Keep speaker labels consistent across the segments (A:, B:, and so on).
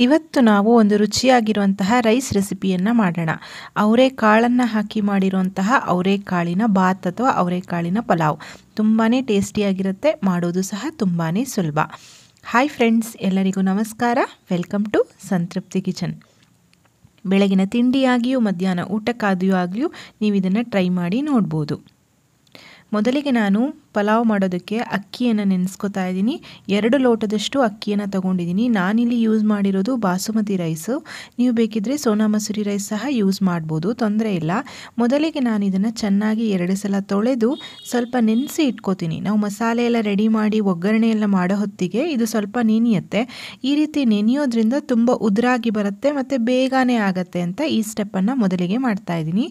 A: ಇವತ್ತು ನಾವು ಒಂದು ರುಚಿಯಾಗಿರುವಂತಹ ರೈಸ್ ರೆಸಿಪಿಯನ್ನು ಮಾಡೋಣ. ಅವರೆಕಾಳನ್ನು ಹಾಕಿ ಮಾಡಿರುವಂತಹ ಅವರೆಕಾಳಿನ ಬಾತ್ ಅಥವಾ ಅವರೆಕಾಳಿನ ಪಲಾವ್. ತುಂಬಾ ಟೇಸ್ಟಿಯಾಗಿರುತ್ತೆ ಮಾಡೋದು ಸಹ ತುಂಬಾ ಸುಲಭ. ಹಾಯ್ ಫ್ರೆಂಡ್ಸ್ ಎಲ್ಲರಿಗೂ ನಮಸ್ಕಾರ. ವೆಲ್ಕಮ್ ಟು ಸಂತೃಪ್ತಿ ಕಿಚನ್ ಬೆಳಗಿನ ತಿಂಡಿಯಾಗಿಯೂ, ಮಧ್ಯಾಹ್ನ ಊಟಕ್ಕಾದಿಯೂ ಆಗಲಿಯೂ ನೀವು ಇದನ್ನು ಟ್ರೈ ಮಾಡಿ ನೋಡ್ಬೋದು. ಮೊದಲಿಗೆ ನಾನು ಪಲಾವ್ ಮಾಡೋದಕ್ಕೆ ಅಕ್ಕಿಯನ್ನು ನೆನೆಸ್ಕೊತಾ ಇದ್ದೀನಿ. ಎರಡು ಲೋಟದಷ್ಟು ಅಕ್ಕಿಯನ್ನು ತೊಗೊಂಡಿದ್ದೀನಿ. ನಾನಿಲ್ಲಿ ಯೂಸ್ ಮಾಡಿರೋದು ಬಾಸುಮತಿ ರೈಸು ನೀವು ಬೇಕಿದ್ದರೆ ಸೋನಾ ಮಸೂರಿ ರೈಸ್ ಸಹ ಯೂಸ್ ಮಾಡ್ಬೋದು. ತೊಂದರೆ ಇಲ್ಲ. ಮೊದಲಿಗೆ ನಾನು ಇದನ್ನು ಚೆನ್ನಾಗಿ ಎರಡು ಸಲ ತೊಳೆದು ಸ್ವಲ್ಪ ನೆನೆಸಿ ಇಟ್ಕೋತೀನಿ. ನಾವು ಮಸಾಲೆ ಎಲ್ಲ ರೆಡಿ ಮಾಡಿ ಒಗ್ಗರಣೆ ಎಲ್ಲ ಮಾಡೋ ಹೊತ್ತಿಗೆ ಇದು ಸ್ವಲ್ಪ ನೆನೆಯುತ್ತೆ. ಈ ರೀತಿ ನೆನೆಯೋದ್ರಿಂದ ತುಂಬ ಉದುರಾಗಿ ಬರುತ್ತೆ ಮತ್ತು ಬೇಗನೆ ಆಗುತ್ತೆ ಅಂತ ಈ ಸ್ಟೆಪ್ಪನ್ನು ಮೊದಲಿಗೆ ಮಾಡ್ತಾ ಇದ್ದೀನಿ.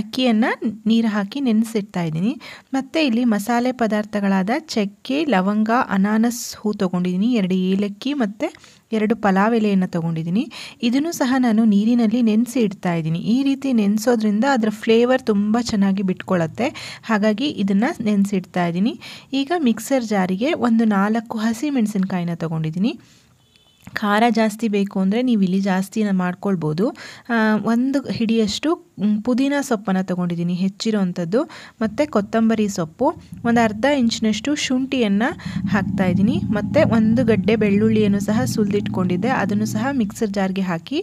A: ಅಕ್ಕಿಯನ್ನು ನೀರು ಹಾಕಿ ನೆನೆಸಿಡ್ತಾ ಇದ್ದೀನಿ. ಮತ್ತು ಇಲ್ಲಿ ಮಸಾಲೆ ಪದಾರ್ಥಗಳಾದ ಚಕ್ಕೆ, ಲವಂಗ, ಅನಾನಸ್ ಹೂ ತೊಗೊಂಡಿದ್ದೀನಿ, ಎರಡು ಏಲಕ್ಕಿ ಮತ್ತು ಎರಡು ಪಲಾವ್ ಎಲೆಯನ್ನು ತೊಗೊಂಡಿದ್ದೀನಿ. ಇದನ್ನು ಸಹ ನಾನು ನೀರಿನಲ್ಲಿ ನೆನೆಸಿ ಇಡ್ತಾ ಇದ್ದೀನಿ. ಈ ರೀತಿ ನೆನೆಸೋದ್ರಿಂದ ಅದರ ಫ್ಲೇವರ್ ತುಂಬ ಚೆನ್ನಾಗಿ ಬಿಟ್ಕೊಳ್ಳುತ್ತೆ ಹಾಗಾಗಿ ಇದನ್ನು ನೆನೆಸಿಡ್ತಾ ಇದ್ದೀನಿ. ಈಗ ಮಿಕ್ಸರ್ ಜಾರಿಗೆ ಒಂದು ನಾಲ್ಕು ಹಸಿ ಮೆಣಸಿನ್ಕಾಯಿನ ತೊಗೊಂಡಿದ್ದೀನಿ. ಖಾರ ಜಾಸ್ತಿ ಬೇಕು ಅಂದರೆ ನೀವು ಇಲ್ಲಿ ಜಾಸ್ತಿನ ಮಾಡ್ಕೊಳ್ಬೋದು. ಒಂದು ಹಿಡಿಯಷ್ಟು ಪುದೀನ ಸೊಪ್ಪನ್ನು ತೊಗೊಂಡಿದ್ದೀನಿ, ಹೆಚ್ಚಿರೋವಂಥದ್ದು. ಮತ್ತು ಕೊತ್ತಂಬರಿ ಸೊಪ್ಪು, ಒಂದು ಅರ್ಧ ಇಂಚಿನಷ್ಟು ಶುಂಠಿಯನ್ನು ಹಾಕ್ತಾಯಿದ್ದೀನಿ ಮತ್ತು ಒಂದು ಗಡ್ಡೆ ಬೆಳ್ಳುಳ್ಳಿಯನ್ನು ಸಹ ಸುಲಿದಿಟ್ಕೊಂಡಿದ್ದೆ. ಅದನ್ನು ಸಹ ಮಿಕ್ಸರ್ ಜಾರ್ಗೆ ಹಾಕಿ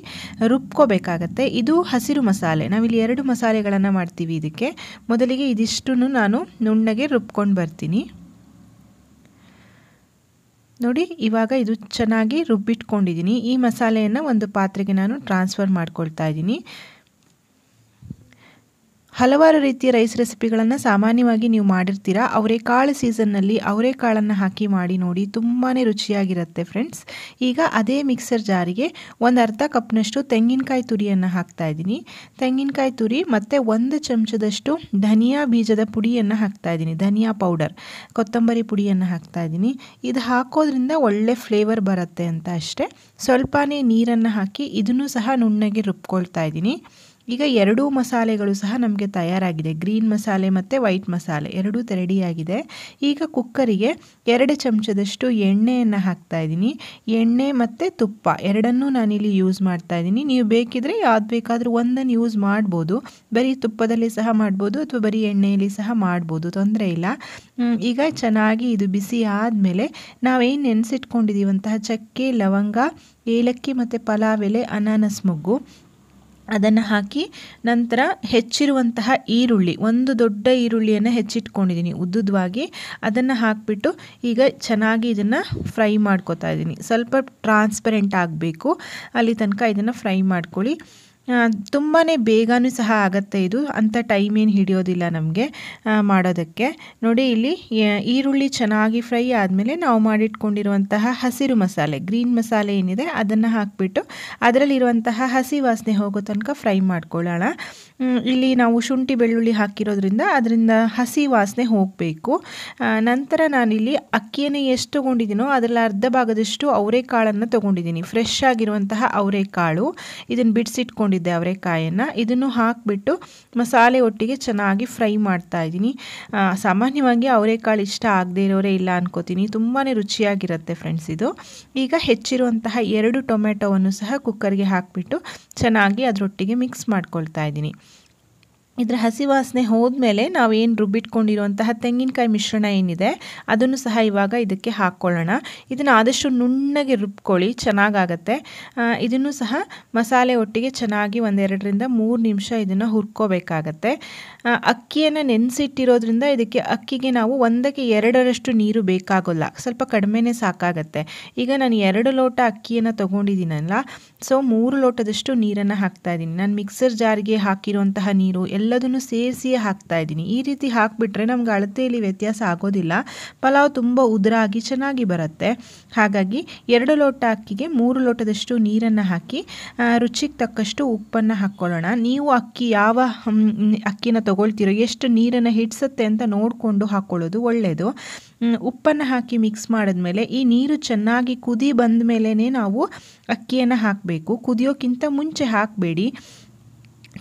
A: ರುಬ್ಕೋಬೇಕಾಗತ್ತೆ. ಇದು ಹಸಿರು ಮಸಾಲೆ. ನಾವಿಲ್ಲಿ ಎರಡು ಮಸಾಲೆಗಳನ್ನು ಮಾಡ್ತೀವಿ ಇದಕ್ಕೆ. ಮೊದಲಿಗೆ ಇದಿಷ್ಟು ನಾನು ನುಣ್ಣಗೆ ರುಬ್ಕೊಂಡು ಬರ್ತೀನಿ. ನೋಡಿ ಇವಾಗ ಇದು ಚೆನ್ನಾಗಿ ರುಬ್ಬಿಟ್ಕೊಂಡಿದ್ದೀನಿ. ಈ ಮಸಾಲೆಯನ್ನು ಒಂದು ಪಾತ್ರೆಗೆ ನಾನು ಟ್ರಾನ್ಸ್ಫರ್ ಮಾಡ್ಕೊಳ್ತಾ ಇದ್ದೀನಿ. ಹಲವಾರು ರೀತಿಯ ರೈಸ್ ರೆಸಿಪಿಗಳನ್ನು ಸಾಮಾನ್ಯವಾಗಿ ನೀವು ಮಾಡಿರ್ತೀರಾ ಅವರೆಕಾಳು ಸೀಸನ್ನಲ್ಲಿ ಅವರೆಕಾಳನ್ನು ಹಾಕಿ ಮಾಡಿ ನೋಡಿ ತುಂಬಾ ರುಚಿಯಾಗಿರುತ್ತೆ ಫ್ರೆಂಡ್ಸ್ ಈಗ ಅದೇ ಮಿಕ್ಸರ್ ಜಾರಿಗೆ ಒಂದು ಅರ್ಧ ಕಪ್ನಷ್ಟು ತೆಂಗಿನಕಾಯಿ ತುರಿಯನ್ನು ಹಾಕ್ತಾ ಇದ್ದೀನಿ. ತೆಂಗಿನಕಾಯಿ ತುರಿ ಮತ್ತು ಒಂದು ಚಮಚದಷ್ಟು ಧನಿಯಾ ಬೀಜದ ಪುಡಿಯನ್ನು ಹಾಕ್ತಾ ಇದ್ದೀನಿ, ಧನಿಯಾ ಪೌಡರ್ ಕೊತ್ತಂಬರಿ ಪುಡಿಯನ್ನು ಹಾಕ್ತಾ ಇದ್ದೀನಿ. ಇದು ಹಾಕೋದ್ರಿಂದ ಒಳ್ಳೆ ಫ್ಲೇವರ್ ಬರುತ್ತೆ ಅಂತ ಅಷ್ಟೇ. ಸ್ವಲ್ಪನೇ ನೀರನ್ನು ಹಾಕಿ ಇದನ್ನು ಸಹ ನುಣ್ಣಗೆ ರುಬ್ಕೊಳ್ತಾ ಇದ್ದೀನಿ. ಈಗ ಎರಡೂ ಮಸಾಲೆಗಳು ಸಹ ನಮಗೆ ತಯಾರಾಗಿದೆ. ಗ್ರೀನ್ ಮಸಾಲೆ ಮತ್ತು ವೈಟ್ ಮಸಾಲೆ ಎರಡೂ ರೆಡಿಯಾಗಿದೆ ಈಗ ಕುಕ್ಕರಿಗೆ ಎರಡು ಚಮಚದಷ್ಟು ಎಣ್ಣೆಯನ್ನು ಹಾಕ್ತಾ ಇದ್ದೀನಿ. ಎಣ್ಣೆ ಮತ್ತು ತುಪ್ಪ ಎರಡನ್ನೂ ನಾನಿಲ್ಲಿ ಯೂಸ್ ಮಾಡ್ತಾ ಇದ್ದೀನಿ. ನೀವು ಬೇಕಿದ್ರೆ ಯಾವ್ದು ಬೇಕಾದರೂ ಒಂದನ್ನು ಯೂಸ್ ಮಾಡ್ಬೋದು. ಬರೀ ತುಪ್ಪದಲ್ಲಿ ಸಹ ಮಾಡ್ಬೋದು ಅಥವಾ ಬರೀ ಎಣ್ಣೆಯಲ್ಲಿ ಸಹ ಮಾಡ್ಬೋದು, ತೊಂದರೆ ಇಲ್ಲ. ಈಗ ಚೆನ್ನಾಗಿ ಇದು ಬಿಸಿ ಆದಮೇಲೆ ನಾವೇನು ನೆನೆಸಿಟ್ಕೊಂಡಿದ್ದೀವಂತಹ ಚಕ್ಕೆ, ಲವಂಗ, ಏಲಕ್ಕಿ ಮತ್ತು ಪಲಾವ್ ಎಲೆ, ಅನಾನಸ್ ಮೊಗ್ಗು ಅದನ್ನು ಹಾಕಿ ನಂತರ ಹೆಚ್ಚಿರುವಂತಹ ಈರುಳ್ಳಿ, ಒಂದು ದೊಡ್ಡ ಈರುಳ್ಳಿಯನ್ನು ಹೆಚ್ಚಿಟ್ಕೊಂಡಿದ್ದೀನಿ ಉದ್ದುದ್ವಾಗಿ. ಅದನ್ನು ಹಾಕಿಬಿಟ್ಟು ಈಗ ಚೆನ್ನಾಗಿ ಇದನ್ನು ಫ್ರೈ ಮಾಡ್ಕೊತಾ ಇದ್ದೀನಿ. ಸ್ವಲ್ಪ ಟ್ರಾನ್ಸ್ಪರೆಂಟ್ ಆಗಬೇಕು. ಅಲ್ಲಿ ತನಕ ಇದನ್ನು ಫ್ರೈ ಮಾಡ್ಕೊಳ್ಳಿ. ತುಂಬಾ ಬೇಗನೂ ಸಹ ಆಗುತ್ತೆ ಇದು. ಅಂಥ ಟೈಮ್ ಏನು ಹಿಡಿಯೋದಿಲ್ಲ ನಮಗೆ ಮಾಡೋದಕ್ಕೆ. ನೋಡಿ ಇಲ್ಲಿ ಈರುಳ್ಳಿ ಚೆನ್ನಾಗಿ ಫ್ರೈ ಆದಮೇಲೆ ನಾವು ಮಾಡಿಟ್ಕೊಂಡಿರುವಂತಹ ಹಸಿರು ಮಸಾಲೆ ಗ್ರೀನ್ ಮಸಾಲೆ ಏನಿದೆ ಅದನ್ನು ಹಾಕಿಬಿಟ್ಟು ಅದರಲ್ಲಿರುವಂತಹ ಹಸಿ ವಾಸನೆ ಹೋಗೋ ತನಕ ಫ್ರೈ ಮಾಡ್ಕೊಳ್ಳೋಣ. ಇಲ್ಲಿ ನಾವು ಶುಂಠಿ, ಬೆಳ್ಳುಳ್ಳಿ ಹಾಕಿರೋದ್ರಿಂದ ಅದರಿಂದ ಹಸಿ ವಾಸನೆ ಹೋಗಬೇಕು. ನಂತರ ನಾನಿಲ್ಲಿ ಅಕ್ಕಿಯನ್ನು ಎಷ್ಟು ತೊಗೊಂಡಿದ್ದೀನೋ ಅದರಲ್ಲಿ ಅರ್ಧ ಭಾಗದಷ್ಟು ಅವರೆಕಾಳನ್ನು ತೊಗೊಂಡಿದ್ದೀನಿ. ಫ್ರೆಶ್ ಆಗಿರುವಂತಹ ಅವರೆಕಾಳು. ಇದನ್ನು ಬಿಡಿಸಿಟ್ಕೊಂಡಿದ್ದೆ ಅವರೆಕಾಯನ್ನು, ಇದನ್ನು ಹಾಕಿಬಿಟ್ಟು ಮಸಾಲೆ ಒಟ್ಟಿಗೆ ಚೆನ್ನಾಗಿ ಫ್ರೈ ಮಾಡ್ತಾ ಇದ್ದೀನಿ. ಸಾಮಾನ್ಯವಾಗಿ ಅವರೆಕಾಳು ಇಷ್ಟ ಆಗದೇ ಇರೋರೇ ಇಲ್ಲ ಅನ್ಕೋತೀನಿ. ತುಂಬಾ ರುಚಿಯಾಗಿರುತ್ತೆ ಫ್ರೆಂಡ್ಸ್ ಇದು. ಈಗ ಹೆಚ್ಚಿರುವಂತಹ ಎರಡು ಟೊಮೆಟೊವನ್ನು ಸಹ ಕುಕ್ಕರ್ಗೆ ಹಾಕಿಬಿಟ್ಟು ಚೆನ್ನಾಗಿ ಅದರೊಟ್ಟಿಗೆ ಮಿಕ್ಸ್ ಮಾಡ್ಕೊಳ್ತಾ ಇದ್ದೀನಿ. ಇದರ ಹಸಿ ವಾಸನೆ ಹೋದ್ಮೇಲೆ ನಾವೇನು ರುಬ್ಬಿಟ್ಕೊಂಡಿರುವಂತಹ ತೆಂಗಿನಕಾಯಿ ಮಿಶ್ರಣ ಏನಿದೆ, ಅದನ್ನು ಸಹ ಇವಾಗ ಇದಕ್ಕೆ ಹಾಕ್ಕೊಳ್ಳೋಣ ಇದನ್ನು ಆದಷ್ಟು ನುಣ್ಣಗೆ ರುಬ್ಕೊಳ್ಳಿ, ಚೆನ್ನಾಗಾಗತ್ತೆ. ಇದನ್ನು ಸಹ ಮಸಾಲೆ ಒಟ್ಟಿಗೆ ಚೆನ್ನಾಗಿ ಒಂದೆರಡರಿಂದ ಮೂರು ನಿಮಿಷ ಇದನ್ನು ಹುರ್ಕೋಬೇಕಾಗತ್ತೆ. ಅಕ್ಕಿಯನ್ನು ನೆನೆಸಿಟ್ಟಿರೋದ್ರಿಂದ ಇದಕ್ಕೆ ಅಕ್ಕಿಗೆ ನಾವು ಒಂದಕ್ಕೆ ಎರಡರಷ್ಟು ನೀರು ಬೇಕಾಗೋಲ್ಲ, ಸ್ವಲ್ಪ ಕಡಿಮೆನೇ ಸಾಕಾಗತ್ತೆ. ಈಗ ನಾನು ಎರಡು ಲೋಟ ಅಕ್ಕಿಯನ್ನು ತೊಗೊಂಡಿದ್ದೀನಲ್ಲ, ಸೊ ಮೂರು ಲೋಟದಷ್ಟು ನೀರನ್ನು ಹಾಕ್ತಾ ಇದ್ದೀನಿ. ನಾನು ಮಿಕ್ಸರ್ ಜಾರ್ಗೆ ಹಾಕಿರುವಂತಹ ನೀರು ಎಲ್ಲದನ್ನು ಸೇರಿಸಿ ಹಾಕ್ತಾ ಇದ್ದೀನಿ. ಈ ರೀತಿ ಹಾಕಿಬಿಟ್ರೆ ನಮ್ಗೆ ಅಳತೆಯಲ್ಲಿ ವ್ಯತ್ಯಾಸ ಆಗೋದಿಲ್ಲ. ಪಲಾವ್ ತುಂಬ ಉದುರಾಗಿ ಚೆನ್ನಾಗಿ ಬರುತ್ತೆ. ಹಾಗಾಗಿ ಎರಡು ಲೋಟ ಅಕ್ಕಿಗೆ ಮೂರು ಲೋಟದಷ್ಟು ನೀರನ್ನು ಹಾಕಿ ರುಚಿಗೆ ತಕ್ಕಷ್ಟು ಉಪ್ಪನ್ನು ಹಾಕ್ಕೊಳ್ಳೋಣ. ನೀವು ಅಕ್ಕಿ ಯಾವ ಅಕ್ಕಿನ ತೊಗೊಳ್ತೀರೋ, ಎಷ್ಟು ನೀರನ್ನು ಹಿಡಿಸುತ್ತೆ ಅಂತ ನೋಡಿಕೊಂಡು ಹಾಕ್ಕೊಳ್ಳೋದು ಒಳ್ಳೆಯದು ಉಪ್ಪನ್ನು ಹಾಕಿ ಮಿಕ್ಸ್ ಮಾಡಿದ್ಮೇಲೆ ಈ ನೀರು ಚೆನ್ನಾಗಿ ಕುದಿ ಬಂದ ಮೇಲೇ ನಾವು ಅಕ್ಕಿಯನ್ನು ಹಾಕಬೇಕು. ಕುದಿಯೋಕ್ಕಿಂತ ಮುಂಚೆ ಹಾಕಬೇಡಿ.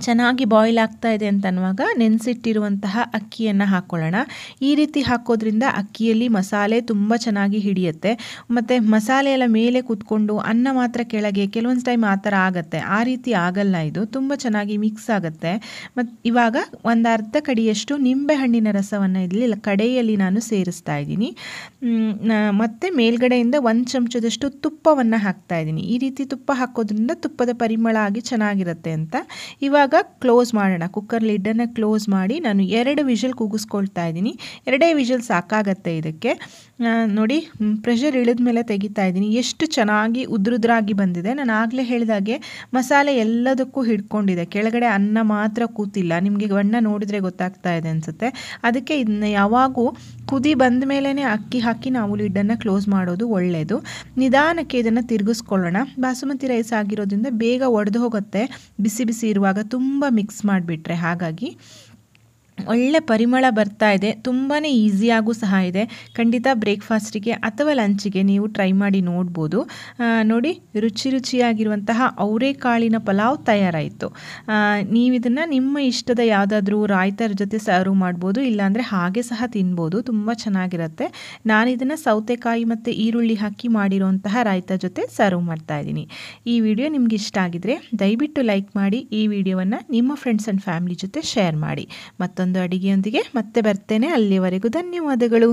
A: ಚೆನ್ನಾಗಿ ಬಾಯ್ಲ್ ಆಗ್ತಾ ಇದೆ ಅಂತ ಅನ್ನುವಾಗ ನೆನೆಸಿಟ್ಟಿರುವಂತಹ ಅಕ್ಕಿಯನ್ನು ಹಾಕ್ಕೊಳ್ಳೋಣ ಈ ರೀತಿ ಹಾಕೋದ್ರಿಂದ ಅಕ್ಕಿಯಲ್ಲಿ ಮಸಾಲೆ ತುಂಬ ಚೆನ್ನಾಗಿ ಹಿಡಿಯುತ್ತೆ. ಮತ್ತು ಮಸಾಲೆ ಎಲ್ಲ ಮೇಲೆ ಕೂತ್ಕೊಂಡು ಅನ್ನ ಮಾತ್ರ ಕೆಳಗೆ ಕೆಲವೊಂದು ಟೈಮ್ ಆ ಥರ ಆಗುತ್ತೆ. ಆ ರೀತಿ ಆಗಲ್ಲ ಇದು. ತುಂಬ ಚೆನ್ನಾಗಿ ಮಿಕ್ಸ್ ಆಗುತ್ತೆ. ಮತ್ತು ಇವಾಗ ಒಂದು ಅರ್ಧ ಕಡಿಯಷ್ಟು ನಿಂಬೆ ಹಣ್ಣಿನ ರಸವನ್ನು ಇಲ್ಲಿ ಕಡೆಯಲ್ಲಿ ನಾನು ಸೇರಿಸ್ತಾ ಇದ್ದೀನಿ. ಮತ್ತು ಮೇಲ್ಗಡೆಯಿಂದ ಒಂದು ಚಮಚದಷ್ಟು ತುಪ್ಪವನ್ನು ಹಾಕ್ತಾ ಇದ್ದೀನಿ. ಈ ರೀತಿ ತುಪ್ಪ ಹಾಕೋದ್ರಿಂದ ತುಪ್ಪದ ಪರಿಮಳ ಆಗಿ ಚೆನ್ನಾಗಿರುತ್ತೆ ಅಂತ ಇವಾಗ ಕ್ಲೋಸ್ ಮಾಡೋಣ. ಕುಕ್ಕರ್ ಲಿಡ್ಡನ್ನು ಕ್ಲೋಸ್ ಮಾಡಿ ನಾನು ಎರಡು ವಿಷಲ್ ಕೂಗಿಸ್ಕೊಳ್ತಾ ಇದ್ದೀನಿ. ಎರಡೇ ವಿಷಲ್ ಸಾಕಾಗತ್ತೆ ಇದಕ್ಕೆ. ನೋಡಿ ಪ್ರೆಷರ್ ಇಳಿದ ಮೇಲೆ ತೆಗಿತಾ ಇದ್ದೀನಿ. ಎಷ್ಟು ಚೆನ್ನಾಗಿ ಉದ್ರುದ್ರಾಗಿ ಬಂದಿದೆ. ನಾನು ಆಗಲೇ ಹೇಳಿದಾಗೆ ಮಸಾಲೆ ಎಲ್ಲದಕ್ಕೂ ಹಿಡ್ಕೊಂಡಿದೆ. ಕೆಳಗಡೆ ಅನ್ನ ಮಾತ್ರ ಕೂತಿಲ್ಲ. ನಿಮಗೆ ಬಣ್ಣ ನೋಡಿದರೆ ಗೊತ್ತಾಗ್ತಾ ಇದೆ ಅನಿಸುತ್ತೆ. ಅದಕ್ಕೆ ಇದನ್ನ ಯಾವಾಗೂ ಕುದಿ ಬಂದ ಮೇಲೇ ಅಕ್ಕಿ ಹಾಕಿ ನಾವು ಲಿಡ್ಡನ್ನು ಕ್ಲೋಸ್ ಮಾಡೋದು ಒಳ್ಳೆಯದು ನಿಧಾನಕ್ಕೆ ಇದನ್ನು ತಿರುಗಿಸ್ಕೊಳ್ಳೋಣ. ಬಾಸುಮತಿ ರೈಸ್ ಆಗಿರೋದ್ರಿಂದ ಬೇಗ ಒಡೆದು ಹೋಗುತ್ತೆ. ಬಿಸಿ ಬಿಸಿ ಇರುವಾಗ ತುಂಬ ಮಿಕ್ಸ್ ಮಾಡಿಬಿಟ್ರೆ ಹಾಗಾಗಿ. ಒಳ್ಳೆ ಪರಿಮಳ ಬರ್ತಾ ಇದೆ. ತುಂಬಾ ಈಸಿಯಾಗೂ ಸಹ ಇದೆ. ಖಂಡಿತ ಬ್ರೇಕ್ಫಾಸ್ಟಿಗೆ ಅಥವಾ ಲಂಚಿಗೆ ನೀವು ಟ್ರೈ ಮಾಡಿ ನೋಡ್ಬೋದು. ನೋಡಿ ರುಚಿ ರುಚಿಯಾಗಿರುವಂತಹ ಅವರೆಕಾಳಿನ ಪಲಾವ್ ತಯಾರಾಯಿತು. ನೀವು ಇದನ್ನು ನಿಮ್ಮ ಇಷ್ಟದ ಯಾವುದಾದ್ರೂ ರಾಯ್ತರ ಜೊತೆ ಸರ್ವ್ ಮಾಡ್ಬೋದು, ಇಲ್ಲಾಂದರೆ ಹಾಗೆ ಸಹ ತಿನ್ಬೋದು. ತುಂಬ ಚೆನ್ನಾಗಿರುತ್ತೆ. ನಾನು ಇದನ್ನು ಸೌತೆಕಾಯಿ ಮತ್ತು ಈರುಳ್ಳಿ ಹಾಕಿ ಮಾಡಿರುವಂತಹ ರಾಯ್ತ ಜೊತೆ ಸರ್ವ್ ಮಾಡ್ತಾ ಇದ್ದೀನಿ. ಈ ವಿಡಿಯೋ ನಿಮ್ಗೆ ಇಷ್ಟ ಆಗಿದ್ರೆ ದಯವಿಟ್ಟು ಲೈಕ್ ಮಾಡಿ, ಈ ವಿಡಿಯೋವನ್ನು ನಿಮ್ಮ ಫ್ರೆಂಡ್ಸ್ ಆ್ಯಂಡ್ ಫ್ಯಾಮಿಲಿ ಜೊತೆ ಶೇರ್ ಮಾಡಿ. ಮತ್ತೊಂದು ಅಡಿಗೆಯೊಂದಿಗೆ ಮತ್ತೆ ಬರ್ತೇನೆ. ಅಲ್ಲಿವರೆಗೂ ಧನ್ಯವಾದಗಳು.